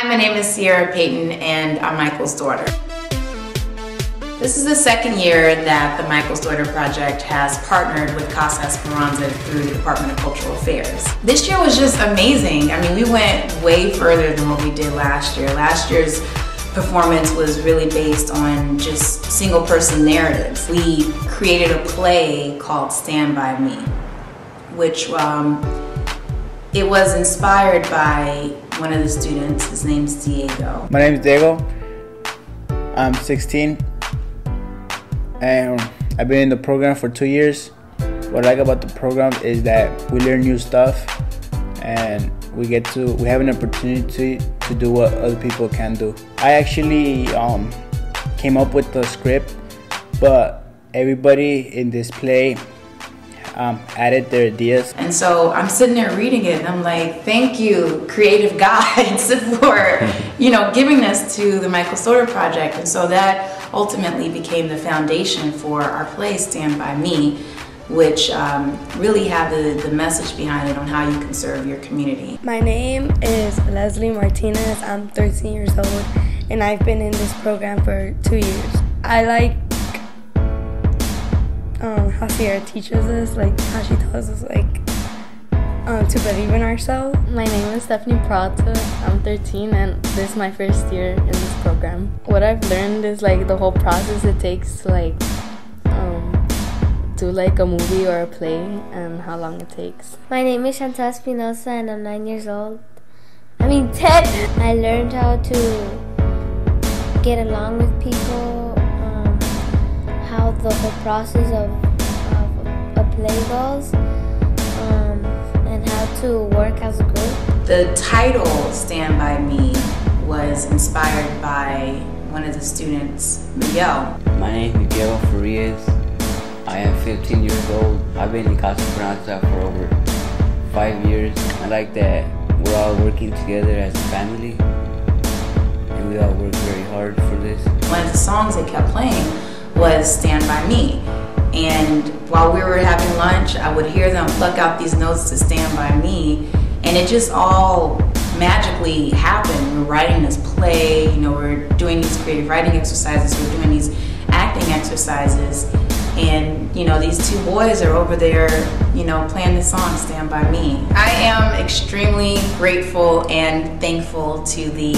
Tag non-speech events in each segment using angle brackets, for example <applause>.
Hi, my name is Ciera Payton and I'm Michael's daughter. This is the second year that the Michael's Daughter Project has partnered with Casa Esperanza through the Department of Cultural Affairs. This year was just amazing. I mean, we went way further than what we did last year. Last year's performance was really based on just single person narratives. We created a play called Stand By Me, which um, it was inspired by one of the students. His name's Diego. My name is Diego. I'm 16 and I've been in the program for two years. What I like about the program is that we learn new stuff and we get to we have an opportunity to do what other people can do. I actually um, came up with the script, but everybody in this play um, added their ideas. And so I'm sitting there reading it and I'm like, thank you, creative <laughs> guides, <laughs> for, you know, giving this to the Michael Daughter Project. And so that ultimately became the foundation for our play, Stand By Me, which um, really had the, the message behind it on how you can serve your community. My name is Leslie Martinez. I'm 13 years old and I've been in this program for two years. I like um, how Ciera teaches us, like how she tells us like um, to believe in ourselves. My name is Stephanie Prata. I'm 13 and this is my first year in this program. What I've learned is like the whole process it takes to like um, do like a movie or a play and how long it takes. My name is Chantal Espinosa and I'm 9 years old. I mean <laughs> 10! I learned how to get along with people, um, how the whole process of, of a play goes to work as a group? The title Stand By Me was inspired by one of the students, Miguel. My name is Miguel Farias. I am 15 years old. I've been in Casa Esperanza for over five years. I like that we're all working together as a family and we all work very hard for this. One of the songs they kept playing was Stand By Me. And while we were having lunch, I would hear them pluck out these notes to stand by me. And it just all magically happened. We're writing this play, you know, we're doing these creative writing exercises, we're doing these acting exercises. And, you know, these two boys are over there, you know, playing the song Stand By Me. I am extremely grateful and thankful to the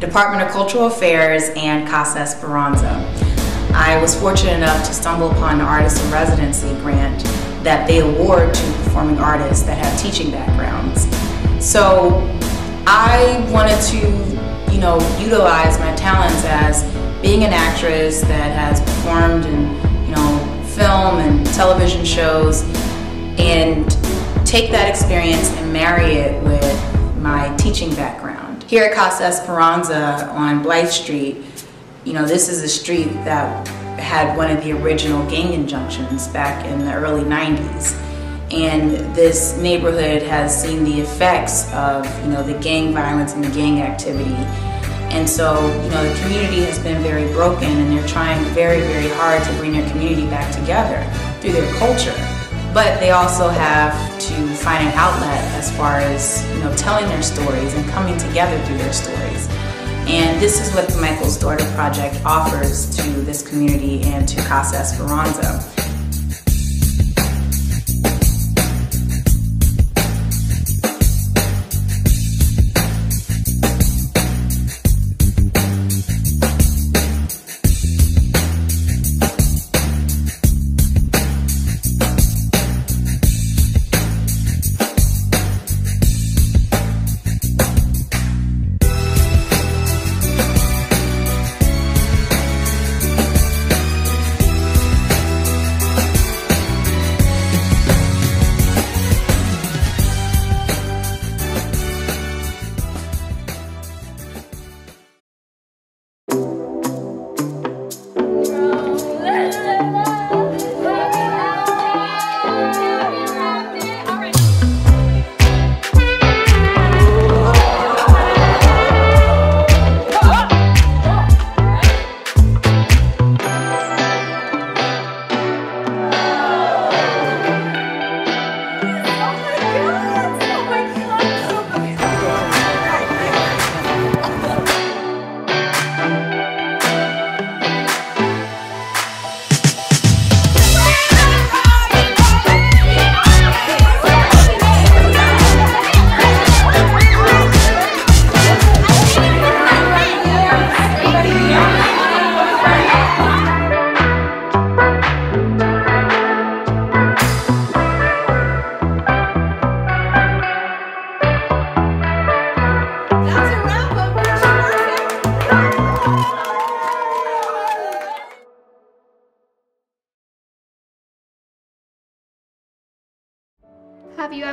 Department of Cultural Affairs and Casa Esperanza. I was fortunate enough to stumble upon an artist in residency grant that they award to performing artists that have teaching backgrounds. So I wanted to, you know, utilize my talents as being an actress that has performed in, you know, film and television shows and take that experience and marry it with my teaching background. Here at Casa Esperanza on Blythe Street, you know, this is a street that had one of the original gang injunctions back in the early 90s. And this neighborhood has seen the effects of, you know, the gang violence and the gang activity. And so, you know, the community has been very broken and they're trying very, very hard to bring their community back together through their culture. But they also have to find an outlet as far as, you know, telling their stories and coming together through their stories. And this is what the Michael's Daughter Project offers to this community and to Casa Esperanza.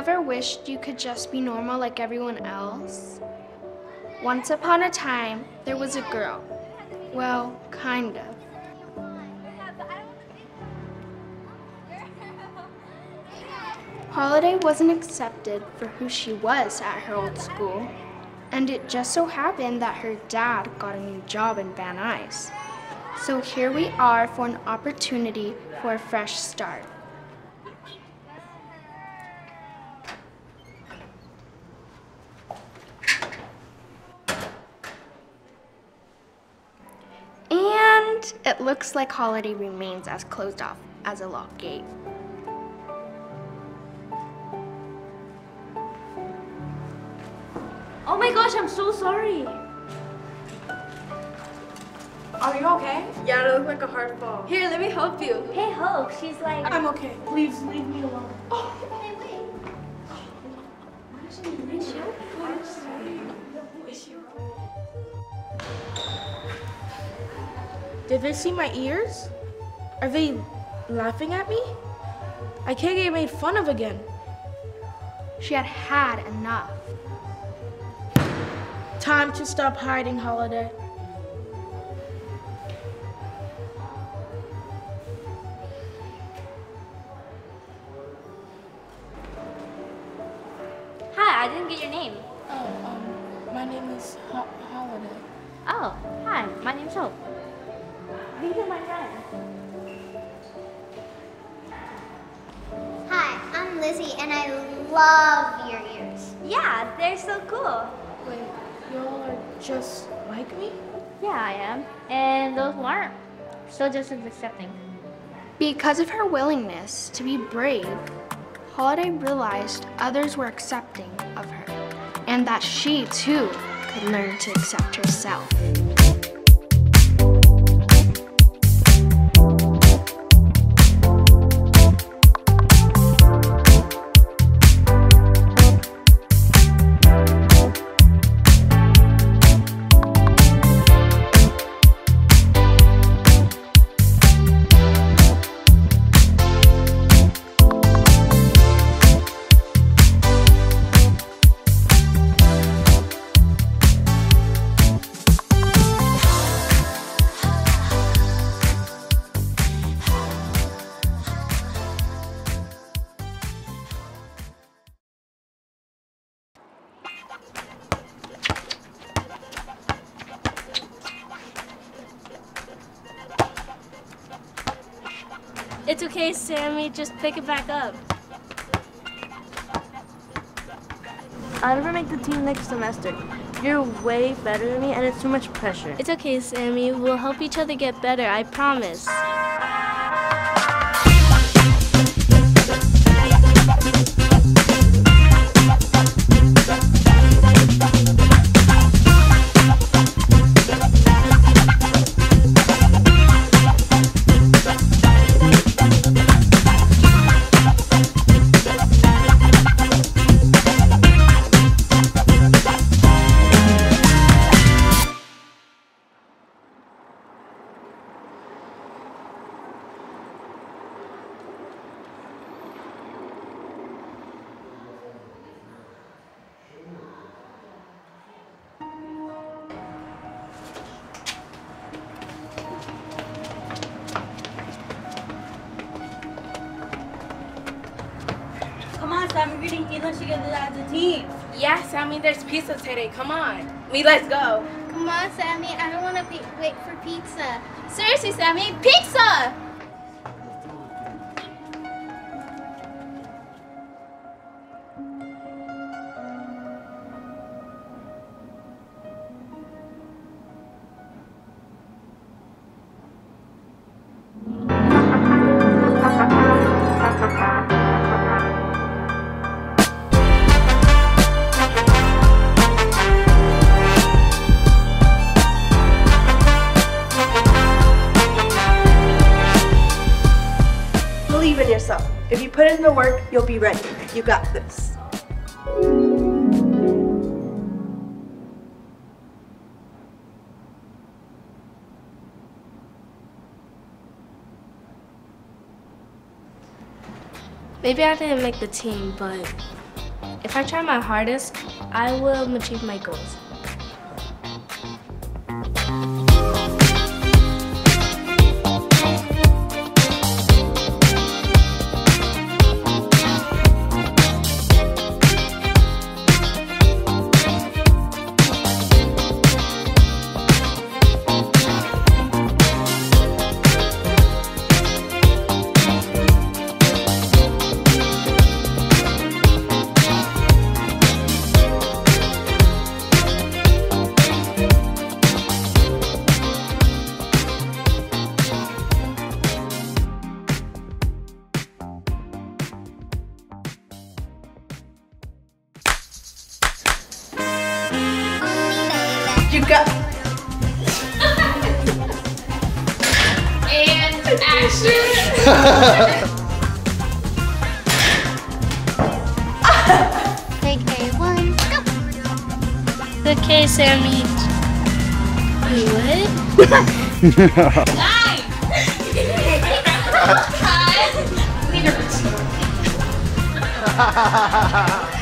Ever wished you could just be normal like everyone else? Once upon a time, there was a girl. Well, kind of. Holiday wasn't accepted for who she was at her old school, and it just so happened that her dad got a new job in Van Nuys. So here we are for an opportunity for a fresh start. And it looks like Holiday remains as closed off as a locked gate. Oh my gosh, I'm so sorry. Are you okay? Yeah, it looked like a hard fall. Here, let me help you. Hey, Hope, she's like. I'm okay. Please leave me alone. Hey, Did they see my ears? Are they laughing at me? I can't get made fun of again. She had had enough. Time to stop hiding, Holiday. Hi, I didn't get your name. Oh, um, my name is Ho- Holiday. Oh, hi, my name's Hope. These are my friends. Hi, I'm Lizzie, and I love your ears. Yeah, they're so cool. Wait, y'all are just like me? Yeah, I am. And those who aren't, still just as accepting. Because of her willingness to be brave, Holiday realized others were accepting of her, and that she too could learn to accept herself. Sammy. Just pick it back up. I'll never make the team next semester. You're way better than me, and it's too much pressure. It's okay, Sammy. We'll help each other get better. I promise. Getting English together as a team. Yeah, Sammy, there's pizza today. Come on. Me, let's go. Come on, Sammy. I don't want to wait for pizza. Seriously, Sammy, pizza! Yourself. If you put in the work, you'll be ready. You got this. Maybe I didn't make the team, but if I try my hardest, I will achieve my goals. You got. And action! Take a one, go. Okay, Sammy. You what? Nine! Cut!